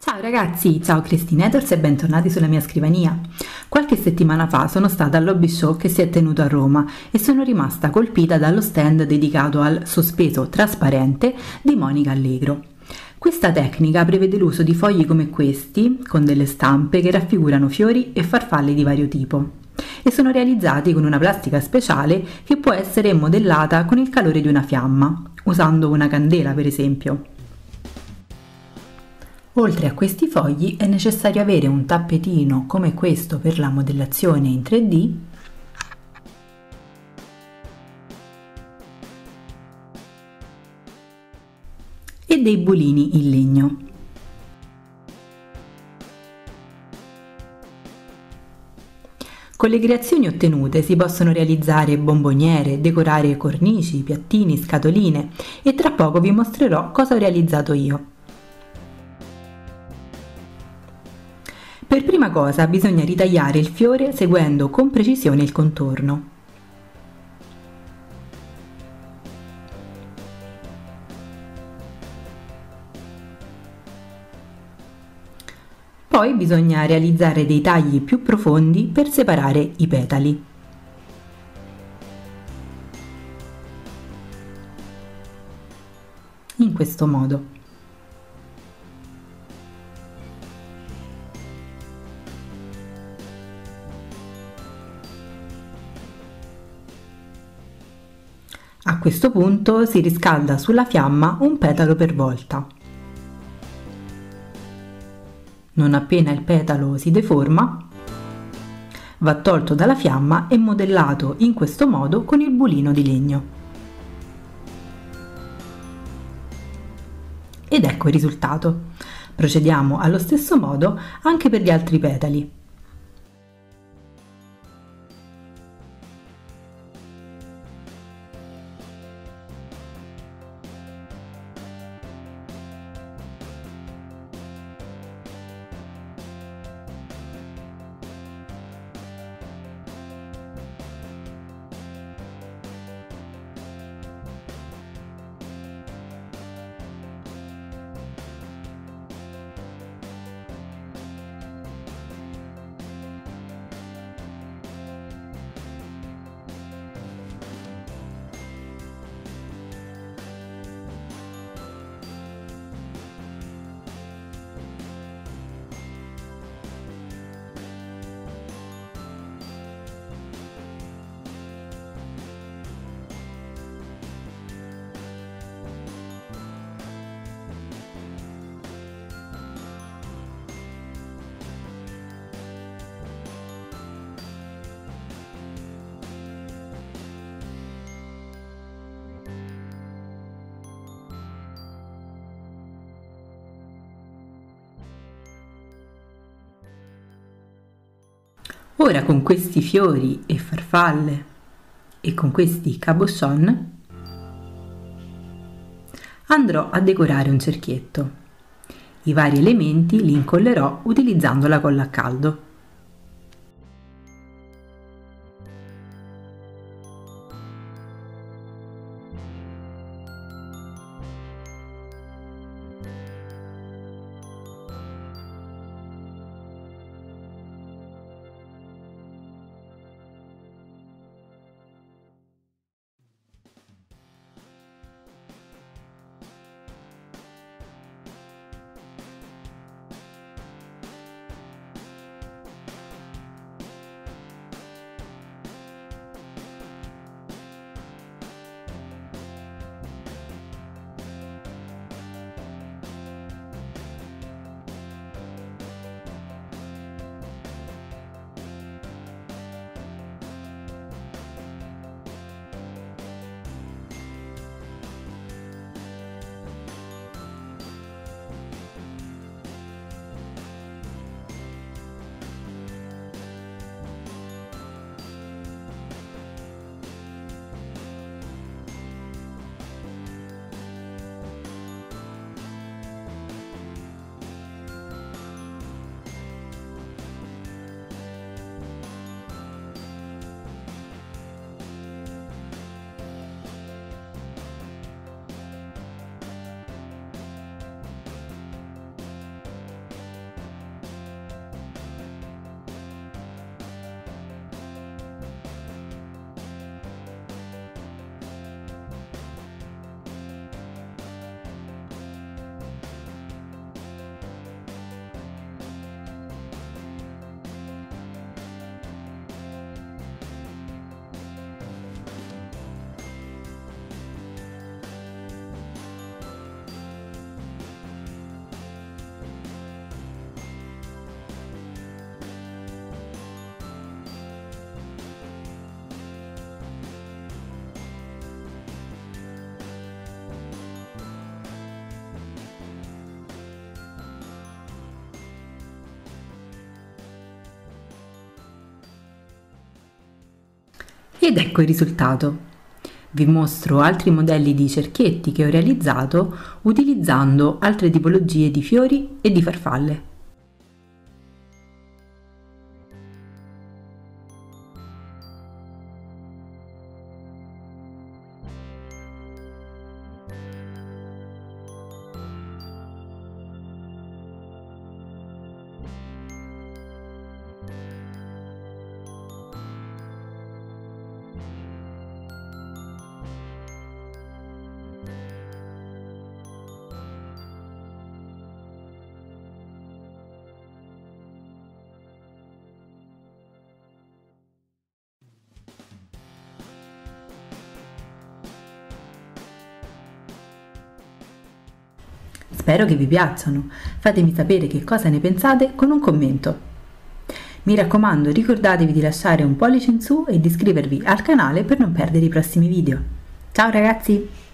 Ciao ragazzi, ciao Christine Edwards e bentornati sulla mia scrivania. Qualche settimana fa sono stata al Lobby Show che si è tenuto a Roma e sono rimasta colpita dallo stand dedicato al sospeso trasparente di Monica Allegro. Questa tecnica prevede l'uso di fogli come questi, con delle stampe che raffigurano fiori e farfalle di vario tipo e sono realizzati con una plastica speciale che può essere modellata con il calore di una fiamma, usando una candela per esempio. Oltre a questi fogli è necessario avere un tappetino come questo per la modellazione in 3D e dei bulini in legno. Con le creazioni ottenute si possono realizzare bomboniere, decorare cornici, piattini, scatoline e tra poco vi mostrerò cosa ho realizzato io. Per prima cosa bisogna ritagliare il fiore seguendo con precisione il contorno. Poi bisogna realizzare dei tagli più profondi per separare i petali. In questo modo. Questo punto si riscalda sulla fiamma un petalo per volta. Non appena il petalo si deforma, va tolto dalla fiamma e modellato in questo modo con il bulino di legno. Ed ecco il risultato. Procediamo allo stesso modo anche per gli altri petali. Ora con questi fiori e farfalle e con questi cabochon andrò a decorare un cerchietto. I vari elementi li incollerò utilizzando la colla a caldo. Ed ecco il risultato. Vi mostro altri modelli di cerchietti che ho realizzato utilizzando altre tipologie di fiori e di farfalle. Spero che vi piacciono. Fatemi sapere che cosa ne pensate con un commento. Mi raccomando, ricordatevi di lasciare un pollice in su e di iscrivervi al canale per non perdere i prossimi video. Ciao ragazzi!